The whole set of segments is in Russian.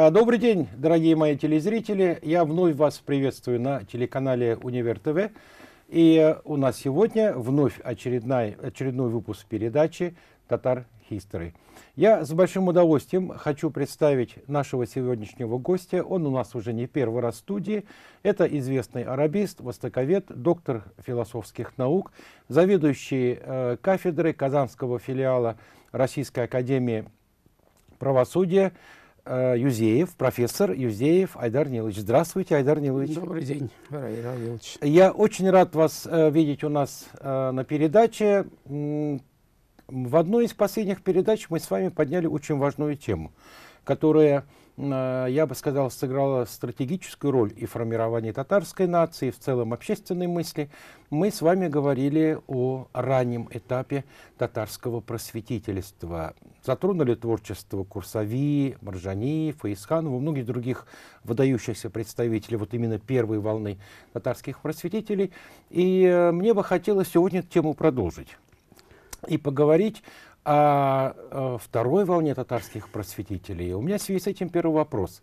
А, добрый день, дорогие мои телезрители. Я вновь вас приветствую на телеканале Универ ТВ. И у нас сегодня вновь очередной, очередной выпуск передачи «Татар History». Я с большим удовольствием хочу представить нашего сегодняшнего гостя. Он у нас уже не первый раз в студии. Это известный арабист, востоковед, доктор философских наук, заведующий э, кафедрой Казанского филиала Российской академии правосудия э, Юзеев, профессор Юзеев Айдар Нилович. Здравствуйте, Айдар Нилович. Добрый день, Айдар Нилович. Я очень рад вас э, видеть у нас э, на передаче. В одной из последних передач мы с вами подняли очень важную тему, которая, я бы сказал, сыграла стратегическую роль и в формировании татарской нации, и в целом общественной мысли. Мы с вами говорили о раннем этапе татарского просветительства. Затронули творчество Курсави, Маржани, Фаисханова, многих других выдающихся представителей вот именно первой волны татарских просветителей. И э, мне бы хотелось сегодня эту тему продолжить и поговорить о, о второй волне татарских просветителей. У меня в связи с этим первый вопрос.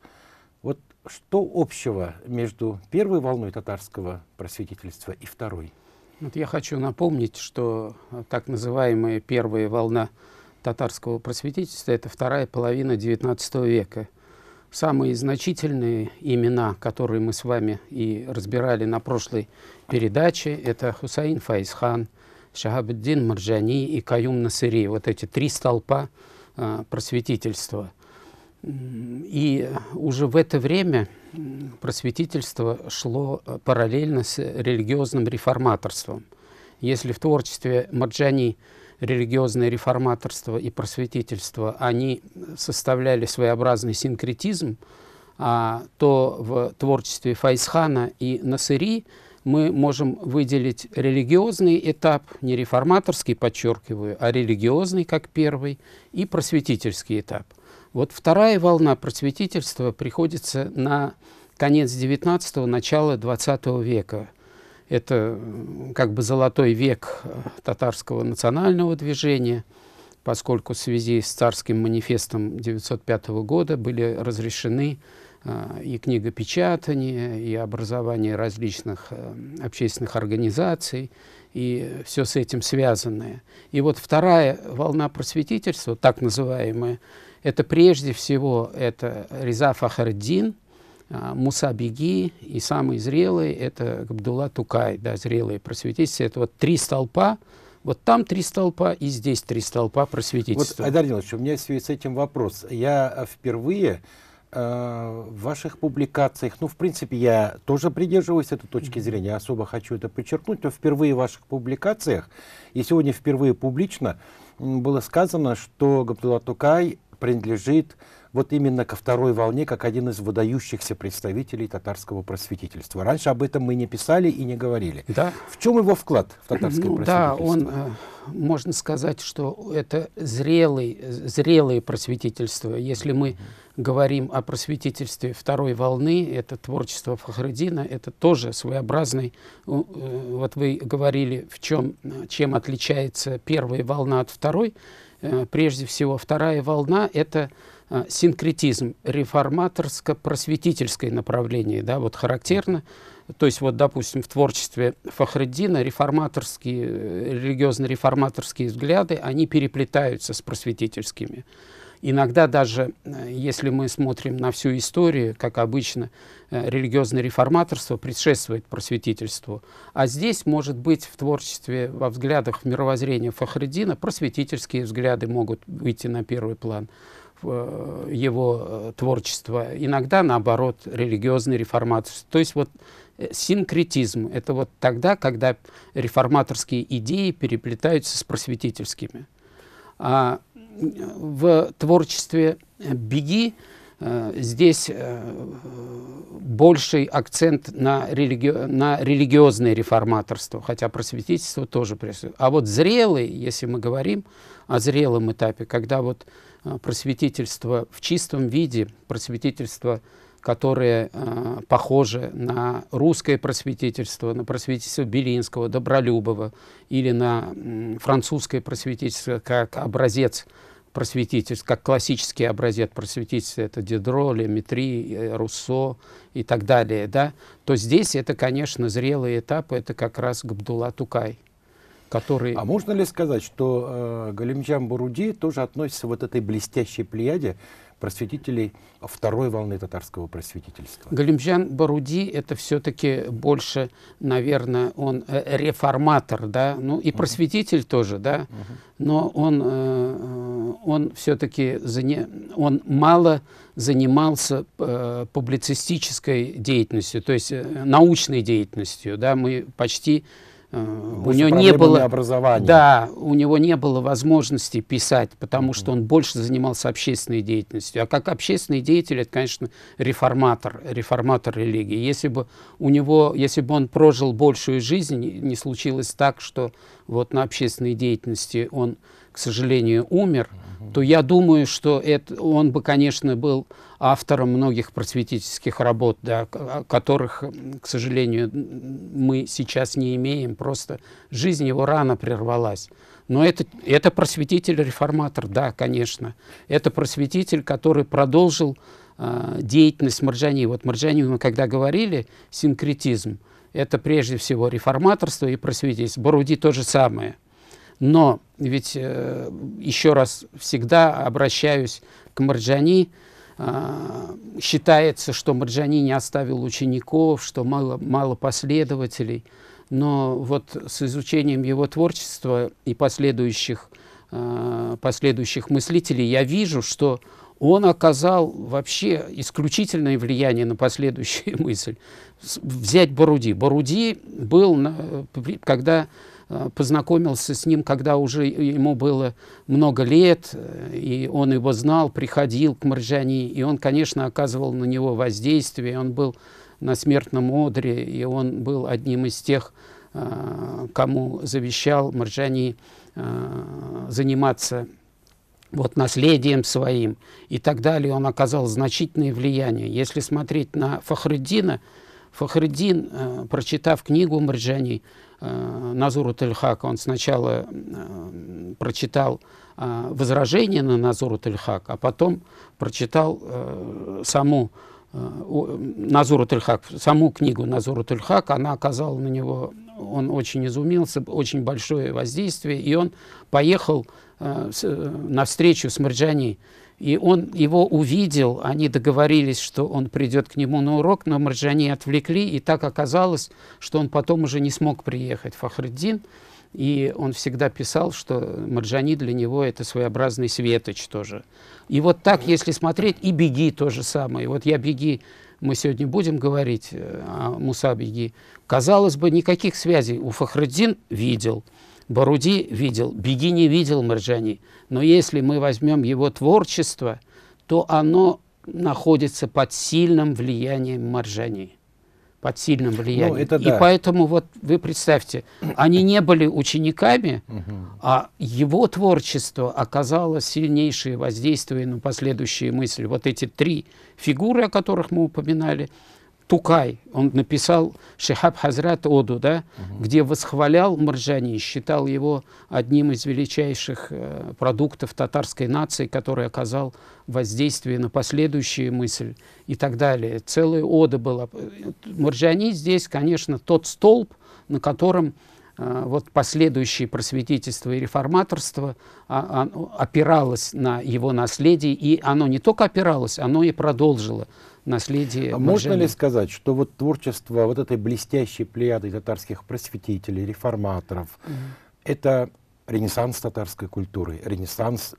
Вот что общего между первой волной татарского просветительства и второй? Вот я хочу напомнить, что так называемая первая волна татарского просветительства – это вторая половина XIX века. Самые значительные имена, которые мы с вами и разбирали на прошлой передаче, это Хусаин Фаисхан – Шахабуддин Марджани и Каюм Насыри. Вот эти три столпа э, просветительства. И уже в это время просветительство шло параллельно с религиозным реформаторством. Если в творчестве Марджани религиозное реформаторство и просветительство, они составляли своеобразный синкретизм, а, то в творчестве Файсхана и Насыри – мы можем выделить религиозный этап, не реформаторский, подчеркиваю, а религиозный как первый, и просветительский этап. Вот вторая волна просветительства приходится на конец XIX – начало XX века. Это как бы золотой век э, татарского национального движения, поскольку в связи с царским манифестом 1905 года были разрешены и книгопечатание, и образование различных э, общественных организаций, и все с этим связанное. И вот вторая волна просветительства, так называемая, это прежде всего это Реза Фахардин, а, Муса Беги, и самый зрелый это Габдулла Тукай, да, зрелые просветительства. Это вот три столпа, вот там три столпа, и здесь три столпа просветительства. Вот, Айдар Ильич, у меня в связи с этим вопрос. Я впервые Э, в ваших публикациях, ну, в принципе, я тоже придерживаюсь этой точки зрения, особо хочу это подчеркнуть, но впервые в ваших публикациях, и сегодня впервые публично, было сказано, что Габдулла Тукай принадлежит вот именно ко второй волне, как один из выдающихся представителей татарского просветительства. Раньше об этом мы не писали и не говорили. Да. В чем его вклад в татарское ну, просветительство? Да, он, э, можно сказать, что это зрелый, зрелое просветительство. Если мы говорим о просветительстве второй волны, это творчество Фахридина, это тоже своеобразный, э, вот вы говорили, в чем, чем отличается первая волна от второй. Э, прежде всего, вторая волна – это синкретизм, реформаторско-просветительское направление, да, вот характерно. То есть, вот, допустим, в творчестве Фахреддина реформаторские, э, религиозно-реформаторские взгляды, они переплетаются с просветительскими. Иногда даже, э, если мы смотрим на всю историю, как обычно, э, религиозное реформаторство предшествует просветительству. А здесь, может быть, в творчестве, во взглядах в мировоззрение Фахреддина просветительские взгляды могут выйти на первый план. Э, его э, творчества, иногда, наоборот, религиозный реформаторство. То есть вот э, синкретизм – это вот тогда, когда реформаторские идеи переплетаются с просветительскими. А в творчестве Беги здесь больший акцент на, религи... на религиозное реформаторство, хотя просветительство тоже присутствует. А вот зрелый, если мы говорим о зрелом этапе, когда вот просветительство в чистом виде, просветительство, которое э, похоже на русское просветительство, на просветительство Белинского, Добролюбова или на французское просветительство как образец просветительств, как классический образец просветительства, это Дидро, Леметри, э, Руссо и так далее, да, то здесь это, конечно, зрелый этап, это как раз Габдулла Тукай, который... А можно ли сказать, что э, Галимджан Буруди тоже относится вот этой блестящей плеяде просветителей второй волны татарского просветительства. Галимжан Баруди это все-таки больше, наверное, он э, реформатор, да, ну и просветитель uh -huh. тоже, да, uh -huh. но он, э, он все-таки он мало занимался э, публицистической деятельностью, то есть научной деятельностью, да, мы почти у него не было образования. Да, у него не было возможности писать, потому что он больше занимался общественной деятельностью. А как общественный деятель, это, конечно, реформатор, реформатор религии. Если бы у него, если бы он прожил большую жизнь, не случилось так, что вот на общественной деятельности он, к сожалению, умер, то я думаю, что это, он бы, конечно, был автором многих просветительских работ, да, которых, к сожалению, мы сейчас не имеем. Просто жизнь его рано прервалась. Но это, это просветитель-реформатор, да, конечно. Это просветитель, который продолжил э, деятельность Марджани. Вот Марджани, мы когда говорили, синкретизм, это прежде всего реформаторство и просветительство. Боруди то же самое. Но ведь э, еще раз всегда обращаюсь к Марджани, считается, что Марджани не оставил учеников, что мало, мало последователей. Но вот с изучением его творчества и последующих, а, последующих мыслителей я вижу, что он оказал вообще исключительное влияние на последующую мысль. Взять Боруди. Боруди был, когда познакомился с ним, когда уже ему было много лет, э, и он его знал, приходил к Маржани, и он, конечно, оказывал на него воздействие, он был на смертном одре, и он был одним из тех, э, кому завещал Маржани заниматься вот наследием своим и так далее, он оказал значительное влияние. Если смотреть на Фахриддина, Фахриддин, прочитав книгу Марджани, Э, Назуру Тельхака, он сначала э, прочитал э, возражение на Назуру Тельхак, а потом прочитал саму Назуру Тельхак, саму книгу Назуру Тельхак, она оказала на него, он очень изумился, очень большое воздействие, и он поехал на встречу с Марджани и он его увидел, они договорились, что он придет к нему на урок, но Марджани отвлекли, и так оказалось, что он потом уже не смог приехать, Фахриддин. И он всегда писал, что Марджани для него это своеобразный светоч тоже. И вот так, если смотреть, и Беги то же самое. Вот я Беги, мы сегодня будем говорить э, о Муса Беги. Казалось бы, никаких связей. У Фахриддин видел – Баруди видел, Беги не видел Марджани. Но если мы возьмем его творчество, то оно находится под сильным влиянием Марджани. Под сильным ну, влиянием. Ну, это да. И поэтому вот вы представьте, они не были учениками, а его творчество оказало сильнейшее воздействие на последующие мысли. Вот эти три фигуры, о которых мы упоминали – Тукай, он написал Шихаб Хазрат Оду, да, угу. где восхвалял Марджани, считал его одним из величайших э, продуктов татарской нации, который оказал воздействие на последующую мысль и так далее. Целая ода была. Марджани здесь, конечно, тот столб, на котором э, вот последующее просветительство и реформаторство а, а, опиралось на его наследие, и оно не только опиралось, оно и продолжило наследие. А можно ли сказать, что вот творчество вот этой блестящей плеяды татарских просветителей, реформаторов, mm это ренессанс татарской культуры, ренессанс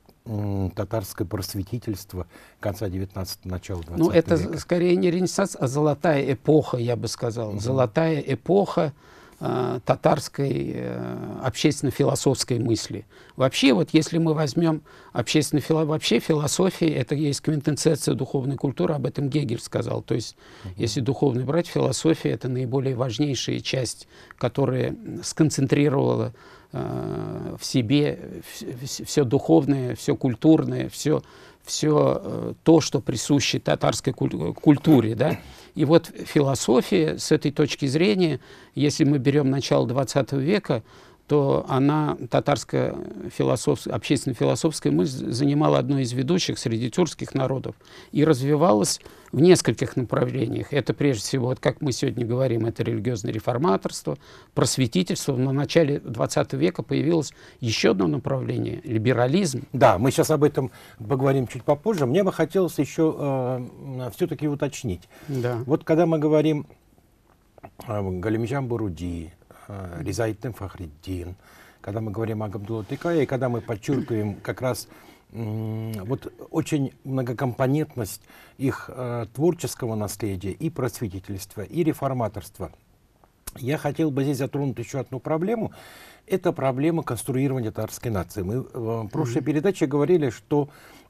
татарское просветительство конца 19 начала 20 Ну, это века. скорее не ренессанс, а золотая эпоха, я бы сказал. Угу. Золотая эпоха татарской э, общественно-философской мысли. Вообще, вот если мы возьмем общественно -фило... вообще философия, это есть квинтэссенция духовной культуры, об этом Гегель сказал. То есть, uh -huh. если духовный брать, философия это наиболее важнейшая часть, которая сконцентрировала э, в себе все, духовное, все культурное, все, все э, то, что присуще татарской культуре, да. И вот философия с этой точки зрения, если мы берем начало XX века, то она, татарская философ, общественно-философская мысль, занимала одно из ведущих среди тюркских народов и развивалась в нескольких направлениях. Это прежде всего, вот как мы сегодня говорим, это религиозное реформаторство, просветительство. На начале 20 века появилось еще одно направление – либерализм. Да, мы сейчас об этом поговорим чуть попозже. Мне бы хотелось еще э, все-таки уточнить. Да. Вот когда мы говорим э, Галимжан Буруди, э, Ризайтен Фахриддин, когда мы говорим о Габдулла Тыкае, и когда мы подчеркиваем как раз вот очень многокомпонентность их э, творческого наследия и просветительства, и реформаторства. Я хотел бы здесь затронуть еще одну проблему. Это проблема конструирования татарской нации. Мы в прошлой mm-hmm. передаче говорили, что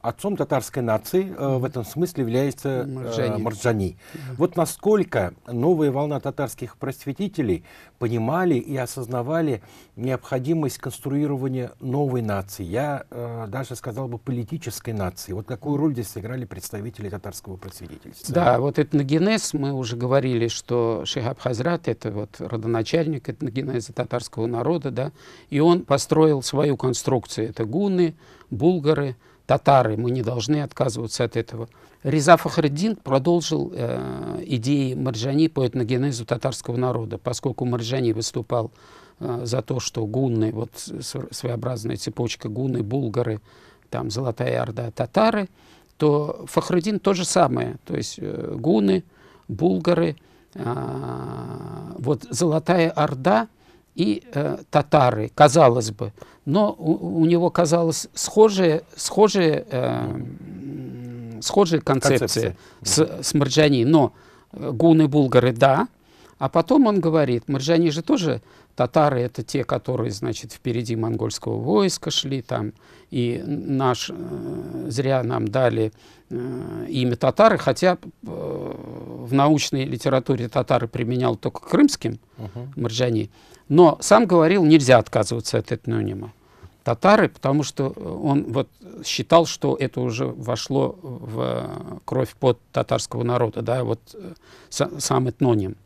отцом татарской нации э, в этом смысле является э, Марджани. Марджани. Да. Вот насколько новая волна татарских просветителей понимали и осознавали необходимость конструирования новой нации, я э, даже сказал бы политической нации. Вот какую роль здесь сыграли представители татарского просветительства? Да, вот этногенез, мы уже говорили, что Шихаб Хазрат, это вот родоначальник этногенеза татарского народа, да, и он построил свою конструкцию. Это гуны, булгары, татары, мы не должны отказываться от этого. Риза Фахреддин продолжил э, идеи Марджани по этногенезу татарского народа, поскольку Марджани выступал э, за то, что гунны, вот своеобразная цепочка гунны, булгары, там Золотая Орда, татары, то Фахреддин то же самое, то есть э, гуны, булгары, э, вот Золотая Орда и э, татары, казалось бы, но у, у него казалось схожие, схожие, э, схожие концепции с, с Марджани, но э, гуны, булгары, да, а потом он говорит, Марджани же тоже татары, это те, которые, значит, впереди монгольского войска шли там, и наш, э, зря нам дали э, имя татары, хотя э, в научной литературе татары применял только крымским, uh-huh. Марджани, но сам говорил, нельзя отказываться от этнонима татары, потому что он вот считал, что это уже вошло в кровь под татарского народа, да, вот сам этноним.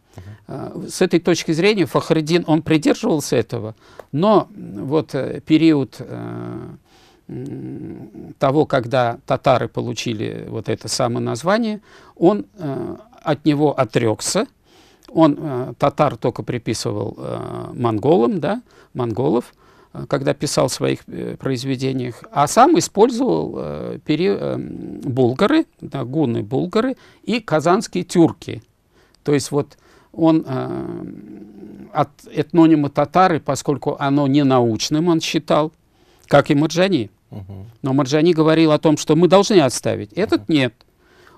Uh-huh. С этой точки зрения Фахридин, он придерживался этого, но вот э, период э, того, когда татары получили вот это самое название, он э, от него отрекся, он э, татар только приписывал э, монголам, да, монголов, э, когда писал в своих э, произведениях, а сам использовал э, пери, э, булгары, да, гунны булгары и казанские тюрки. То есть вот он э, от этнонима татары, поскольку оно не научным, он считал, как и Марджани. Угу. Но Марджани говорил о том, что мы должны отставить. Этот угу. нет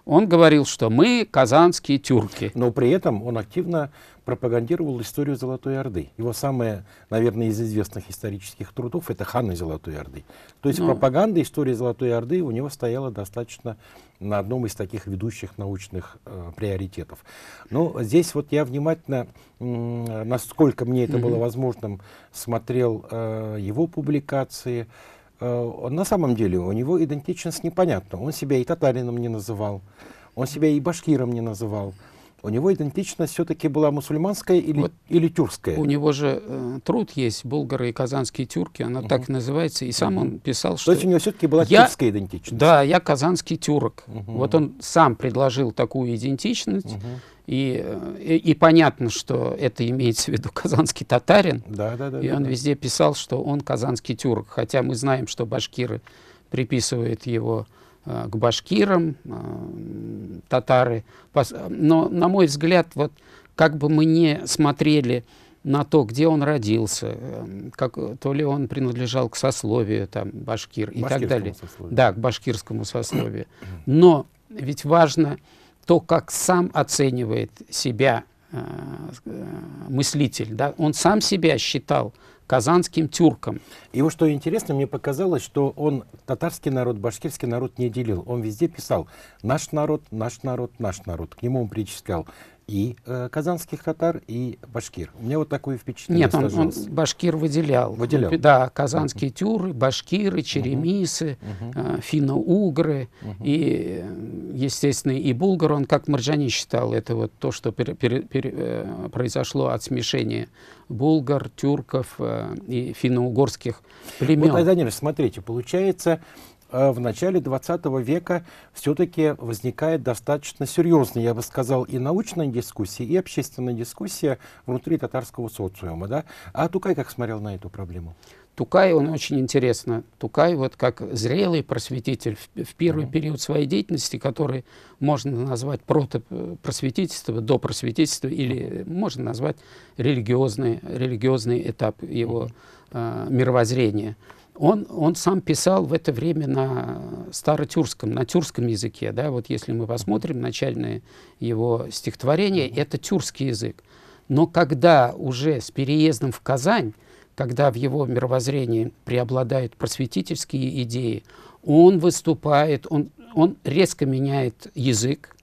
он говорил, что мы казанские тюрки. Но при этом он активно пропагандировал историю Золотой Орды. Его самое, наверное, из известных исторических трудов это ханы Золотой Орды. То есть ну, пропаганда истории Золотой Орды у него стояла достаточно на одном из таких ведущих научных э, приоритетов. Но здесь вот я внимательно, э, насколько мне это было возможным, смотрел э, его публикации, Э, на самом деле у него идентичность непонятна. Он себя и татарином не называл, он себя и башкиром не называл. У него идентичность все-таки была мусульманская или, вот или тюркская? У него же э, труд есть «Булгары и казанские тюрки», она угу. так называется, и сам угу. он писал, что... То есть у него все-таки была я, тюркская идентичность? Да, я казанский тюрок. Угу. Вот он сам предложил такую идентичность, угу. и, и, и понятно, что это имеется в виду казанский татарин, да, да, да, и он да. везде писал, что он казанский тюрок, хотя мы знаем, что башкиры приписывают его Э, к башкирам, э, татары. Но, на мой взгляд, вот как бы мы не смотрели на то, где он родился, э, как, то ли он принадлежал к сословию, там, башкир и так далее. Сословию. Да, к башкирскому сословию. Но ведь важно то, как сам оценивает себя мыслитель. Да? Он сам себя считал казанским тюркам. И вот что интересно, мне показалось, что он татарский народ, башкирский народ не делил. Он везде писал «наш народ, наш народ, наш народ». К нему он причислял и э, казанских татар, и башкир. У меня вот такое впечатление Нет, он, он башкир выделял. Выделял? Да, казанские uh-huh. тюры, башкиры, черемисы, uh-huh. э, финно-угры, uh-huh. и, естественно, и булгар, он как Марджани считал, это вот то, что пере, пере, пере, э, произошло от смешения булгар, тюрков э, и финно-угорских племен. Вот, Айданир, смотрите, получается, в начале 20 века все-таки возникает достаточно серьезная, я бы сказал, и научная дискуссия, и общественная дискуссия внутри татарского социума. Да? А Тукай как смотрел на эту проблему? Тукай, он очень интересно. Тукай, вот как зрелый просветитель в, в первый mm-hmm. период своей деятельности, который можно назвать протопросветительство, до просветительства, или можно назвать религиозный, религиозный этап его mm-hmm. э, мировоззрения он, он сам писал в это время на старотюркском, на тюркском языке. Да? Вот если мы посмотрим начальное его стихотворение, это тюркский язык. Но когда уже с переездом в Казань, когда в его мировоззрении преобладают просветительские идеи, он выступает, он, он резко меняет язык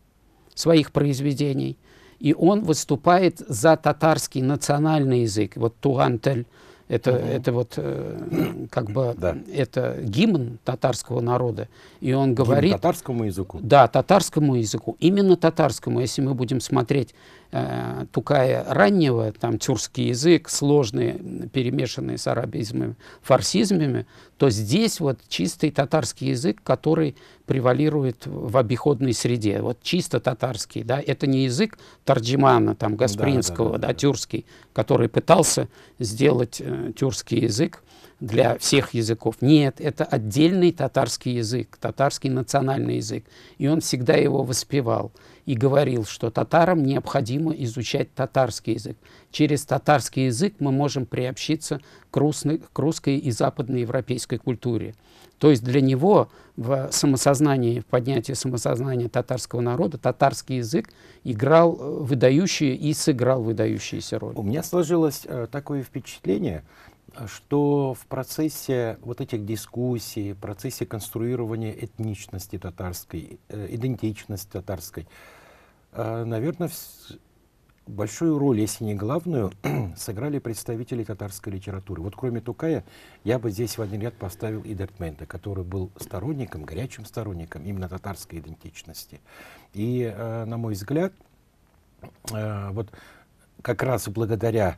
своих произведений, и он выступает за татарский национальный язык. Вот Тугантель, это, угу. это вот э, как бы да. это гимн татарского народа. И он говорит... Гимн татарскому языку. Да, татарскому языку. Именно татарскому. Если мы будем смотреть э, Тукая раннего, там тюркский язык, сложный, перемешанный с арабизмами, фарсизмами, то здесь вот чистый татарский язык, который превалирует в обиходной среде. Вот чисто татарский, да, это не язык Тарджимана, там, Гаспринского, да, да, да, да, да. тюркский, который пытался сделать э, тюркский язык для всех языков. Нет, это отдельный татарский язык, татарский национальный язык. И он всегда его воспевал и говорил, что татарам необходимо изучать татарский язык. Через татарский язык мы можем приобщиться к, русной, к русской и западноевропейской культуре. То есть для него в самосознании, в поднятии самосознания татарского народа татарский язык играл э, выдающую и сыграл выдающуюся роль. У меня сложилось э, такое впечатление, что в процессе вот этих дискуссий, в процессе конструирования этничности татарской, э, идентичности татарской, э, наверное, большую роль, если не главную, сыграли представители татарской литературы. Вот кроме Тукая, я бы здесь в один ряд поставил и Дертмента, который был сторонником, горячим сторонником именно татарской идентичности. И, э, на мой взгляд, вот как раз благодаря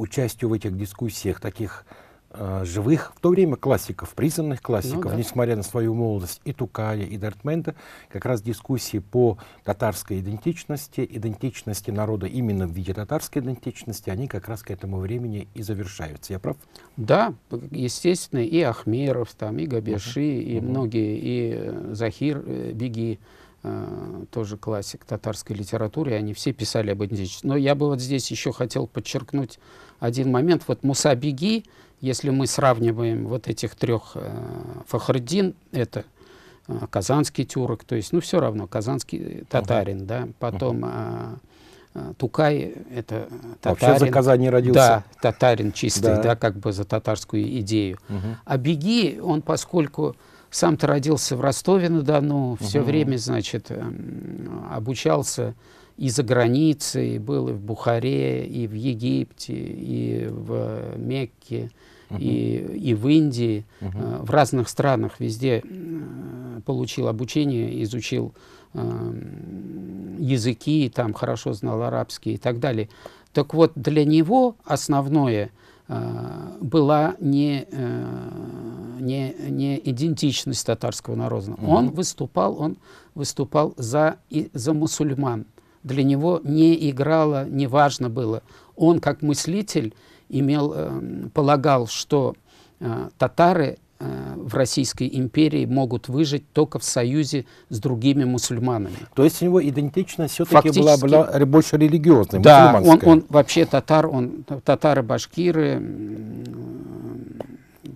участию в этих дискуссиях таких э, живых, в то время классиков, признанных классиков, ну, да. несмотря на свою молодость, и Тукая, и Дартмента, как раз дискуссии по татарской идентичности, идентичности народа именно в виде татарской идентичности, они как раз к этому времени и завершаются. Я прав? Да, естественно, и Ахмеров, там, и Габеши, uh-huh. и uh-huh. многие, и э, Захир э, Беги, тоже классик татарской литературы, они все писали об идентичности. Но я бы вот здесь еще хотел подчеркнуть один момент. Вот Муса Беги, если мы сравниваем вот этих трех э, Фахрдин, это э, казанский тюрок, то есть, ну, все равно, казанский татарин, uh-huh. да, потом uh-huh. э, Тукай, это татарин. Вообще за Казань не родился. Да, татарин чистый, да, да как бы за татарскую идею. Uh-huh. А Беги, он, поскольку сам-то родился в Ростове-на-Дону, все время, значит, эм, обучался и за границей, был и в Бухаре, и в Египте, и в Мекке, uh-huh. и, и в Индии, uh-huh. в разных странах, везде э, получил обучение, изучил э, языки, там хорошо знал арабский и так далее. Так вот, для него основное была не, э, не, не идентичность татарского народа. Uh-huh. Он выступал, он выступал за, и, за мусульман для него не играло, не важно было. Он как мыслитель имел, э, полагал, что э, татары э, в Российской империи могут выжить только в союзе с другими мусульманами. То есть у него идентичность все-таки была, была больше религиозной, Да, он, он вообще татар, он татары-башкиры,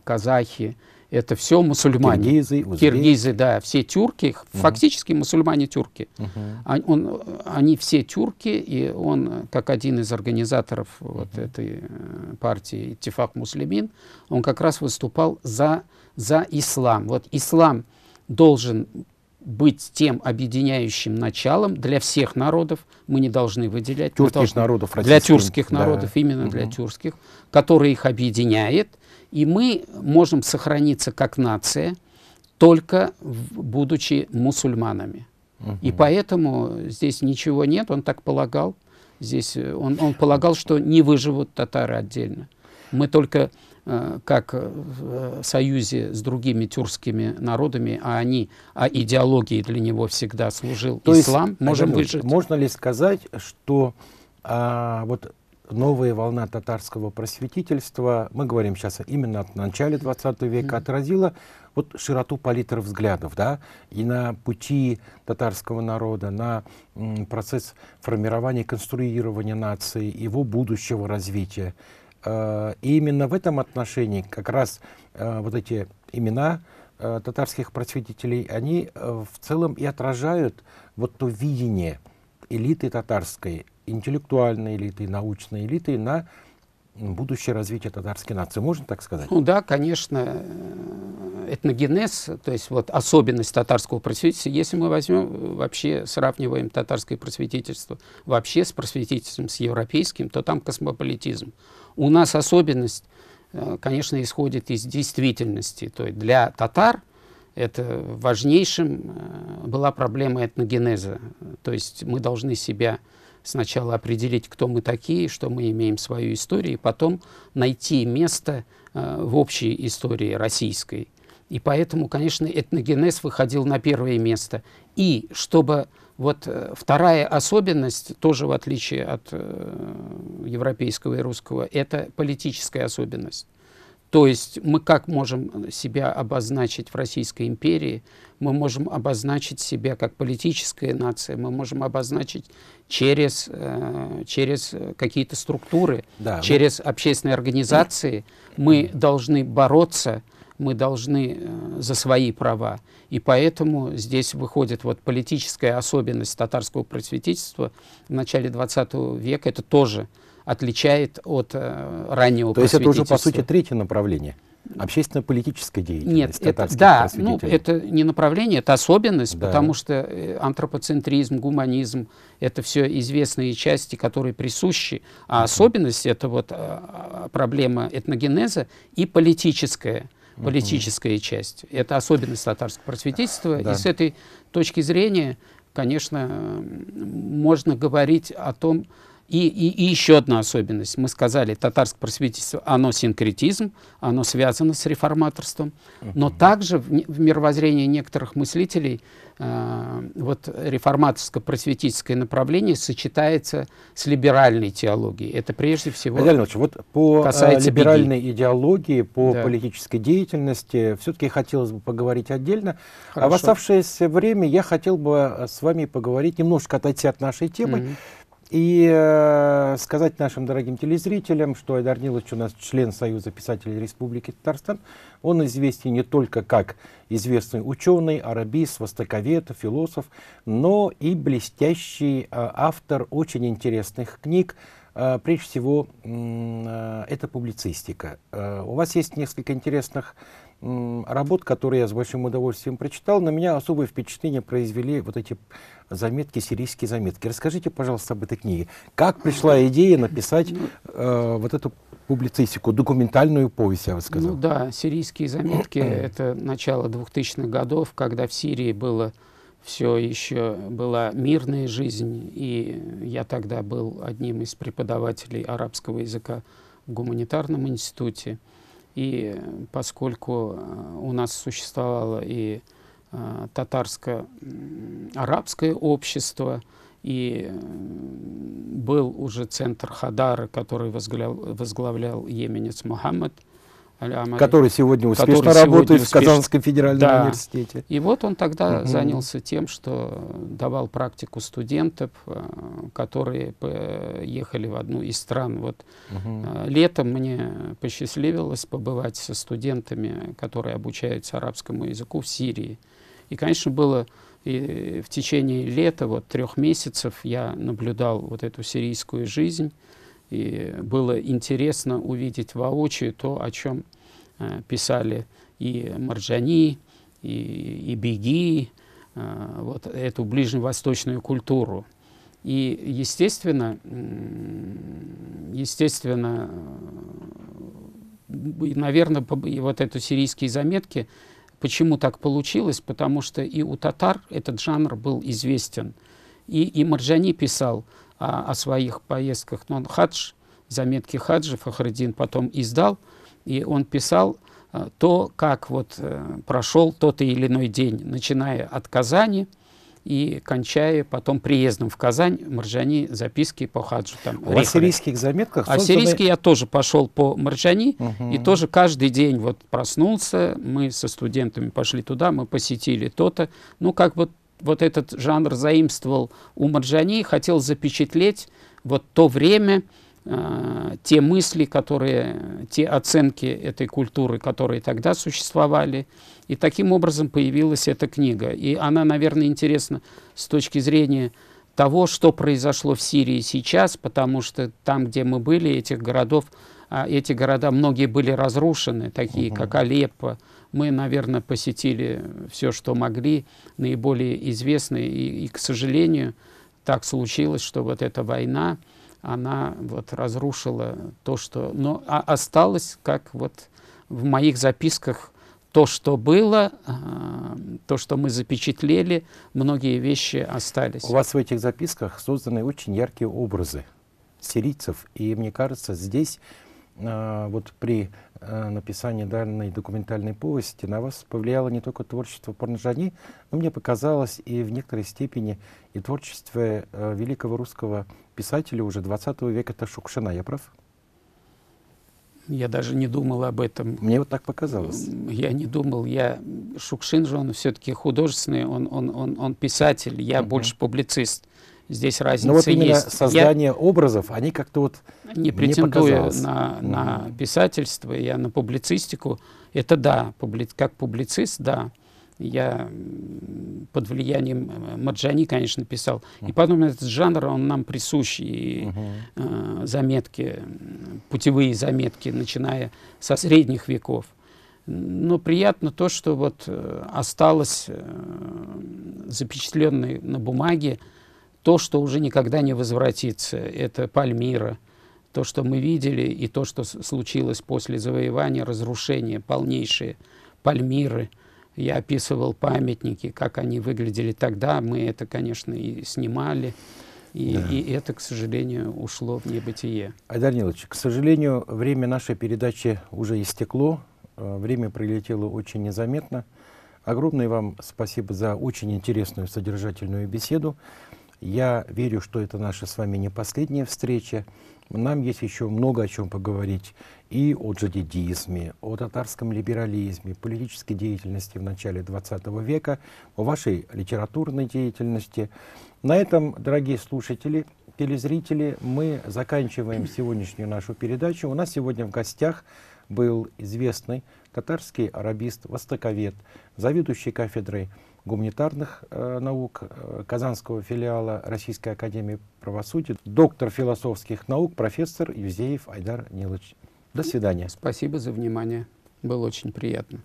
казахи, это все мусульмане. Киргизы, узбеки. Киргизы, да, все тюрки, угу. фактически мусульмане-тюрки. Угу. Он, они все тюрки, и он, как один из организаторов угу. вот этой э, партии Тифак Муслимин, он как раз выступал за, за ислам. Вот ислам должен быть тем объединяющим началом для всех народов. Мы не должны выделять. Тюркских должны, народов, Для тюркских да. народов, именно угу. для тюркских, который их объединяет. И мы можем сохраниться как нация, только будучи мусульманами. Угу. И поэтому здесь ничего нет, он так полагал. Здесь э, он, он полагал, что не выживут татары отдельно. Мы только э, как в союзе с другими тюркскими народами, а они, а идеологией для него всегда служил То ислам, есть, можем выжить. Можно ли сказать, что а, вот новая волна татарского просветительства, мы говорим сейчас именно от начала 20 века, mm. отразила вот широту палитры взглядов, да, и на пути татарского народа, на м, процесс формирования и конструирования нации, его будущего развития. Э, и именно в этом отношении как раз э, вот эти имена э, татарских просветителей, они в целом и отражают вот то видение элиты татарской, интеллектуальной элиты, научной элиты на будущее развитие татарской нации. Можно так сказать? Ну да, конечно. Этногенез, то есть вот особенность татарского просветительства, если мы возьмем, вообще сравниваем татарское просветительство вообще с просветительством, с европейским, то там космополитизм. У нас особенность, э, конечно, исходит из действительности. То есть для татар это важнейшим э, была проблема этногенеза. То есть мы должны себя сначала определить, кто мы такие, что мы имеем свою историю, и потом найти место э, в общей истории российской. И поэтому, конечно, этногенез выходил на первое место. И чтобы вот э, вторая особенность, тоже в отличие от э, европейского и русского, это политическая особенность. То есть мы как можем себя обозначить в Российской империи? Мы можем обозначить себя как политическая нация, мы можем обозначить через, э, через какие-то структуры, да, через мы... общественные организации. Мы должны бороться, мы должны э, за свои права. И поэтому здесь выходит вот политическая особенность татарского просветительства в начале 20 века. Это тоже отличает от э, раннего То есть это уже, по сути, третье направление? Общественно-политическая деятельность Нет, это, да, ну, это не направление, это особенность, да. потому что э, антропоцентризм, гуманизм — это все известные части, которые присущи, а uh-huh. особенность — это вот а, проблема этногенеза и политическая, политическая uh-huh. часть. Это особенность татарского просветительства, да. и с этой точки зрения, конечно, можно говорить о том, и, и, и еще одна особенность. Мы сказали, татарское просветительство, оно синкретизм, оно связано с реформаторством, но также в, в мировоззрении некоторых мыслителей э, вот реформаторско-просветительское направление сочетается с либеральной теологией. Это прежде всего Ильич, вот по э, касается либеральной беги. идеологии, по да. политической деятельности все-таки хотелось бы поговорить отдельно. Хорошо. А в оставшееся время я хотел бы с вами поговорить, немножко отойти от нашей темы, mm-hmm и э, сказать нашим дорогим телезрителям, что Айдар Нилович у нас член Союза писателей Республики Татарстан. Он известен не только как известный ученый, арабист, востоковед, философ, но и блестящий э, автор очень интересных книг. Э, прежде всего, э, это публицистика. Э, у вас есть несколько интересных работ, которые я с большим удовольствием прочитал, на меня особое впечатление произвели вот эти заметки, сирийские заметки. Расскажите, пожалуйста, об этой книге. Как пришла идея написать э, вот эту публицистику, документальную повесть, я бы сказал? Ну да, сирийские заметки — это начало 2000-х годов, когда в Сирии было все еще была мирная жизнь, и я тогда был одним из преподавателей арабского языка в гуманитарном институте. И поскольку э, у нас существовало и э, татарско-арабское общество, и был уже центр Хадара, который возглавлял, возглавлял еменец Мухаммад, Который сегодня успешно который работает сегодня в Казанском федеральном да. университете. И вот он тогда угу. занялся тем, что давал практику студентов, э, которые ехали в одну из стран. Вот угу. летом мне посчастливилось побывать со студентами, которые обучаются арабскому языку в Сирии. И, конечно, было и в течение лета, вот трех месяцев, я наблюдал вот эту сирийскую жизнь. И было интересно увидеть воочию то, о чем э, писали и Марджани, и, и Беги, э, вот эту ближневосточную культуру. И, естественно, естественно, наверное, вот эту сирийские заметки, почему так получилось? Потому что и у татар этот жанр был известен. И, и Марджани писал о, о своих поездках, но он хадж, заметки хаджа Фахридин потом издал, и он писал э, то, как вот э, прошел тот или иной день, начиная от Казани – и кончая потом приездом в Казань, Марджани записки по хаджу. Там, в ассирийских заметках созданы... Ассирийский я тоже пошел по Марджани, угу. и тоже каждый день вот проснулся, мы со студентами пошли туда, мы посетили то-то. Ну, как вот, вот этот жанр заимствовал у Марджани, хотел запечатлеть вот то время, э, те мысли, которые, те оценки этой культуры, которые тогда существовали, и таким образом появилась эта книга. И она, наверное, интересна с точки зрения того, что произошло в Сирии сейчас, потому что там, где мы были, этих городов, а, эти города, многие были разрушены, такие угу. как Алеппо. Мы, наверное, посетили все, что могли, наиболее известные. И, и, к сожалению, так случилось, что вот эта война, она вот разрушила то, что... Но а осталось, как вот в моих записках то, что было, а, то, что мы запечатлели, многие вещи остались. У вас в этих записках созданы очень яркие образы сирийцев. И мне кажется, здесь а, вот при а, написании данной документальной повести на вас повлияло не только творчество Парнажани, но мне показалось и в некоторой степени и творчество великого русского писателя уже 20 века Ташукшина. Я прав? Я даже не думал об этом. Мне вот так показалось. Я не думал. Я Шукшин же, он все-таки художественный, он, он, он, он писатель, я угу. больше публицист. Здесь разница Но вот именно есть. создание я образов, они как-то вот не претендую не на, на писательство, я на публицистику. Это да, публи, как публицист, да я под влиянием э, Маджани, конечно, писал. Uh -huh. И потом этот жанр, он нам присущ, и uh -huh. э, заметки, путевые заметки, начиная со средних веков. Но приятно то, что вот э, осталось э, запечатленное на бумаге то, что уже никогда не возвратится. Это Пальмира, то, что мы видели, и то, что случилось после завоевания, разрушения полнейшие Пальмиры – я описывал памятники, как они выглядели тогда. Мы это, конечно, и снимали. И, да. и это, к сожалению, ушло в небытие. Айдар Нилович, к сожалению, время нашей передачи уже истекло. Э, время прилетело очень незаметно. Огромное вам спасибо за очень интересную содержательную беседу. Я верю, что это наша с вами не последняя встреча. Нам есть еще много о чем поговорить и о джадидизме, о татарском либерализме, политической деятельности в начале XX века, о вашей литературной деятельности. На этом, дорогие слушатели, телезрители, мы заканчиваем сегодняшнюю нашу передачу. У нас сегодня в гостях был известный татарский арабист, востоковед, заведующий кафедрой гуманитарных э, наук э, Казанского филиала Российской Академии Правосудия, доктор философских наук, профессор Юзеев Айдар Нилович. До свидания. Спасибо за внимание. Было очень приятно.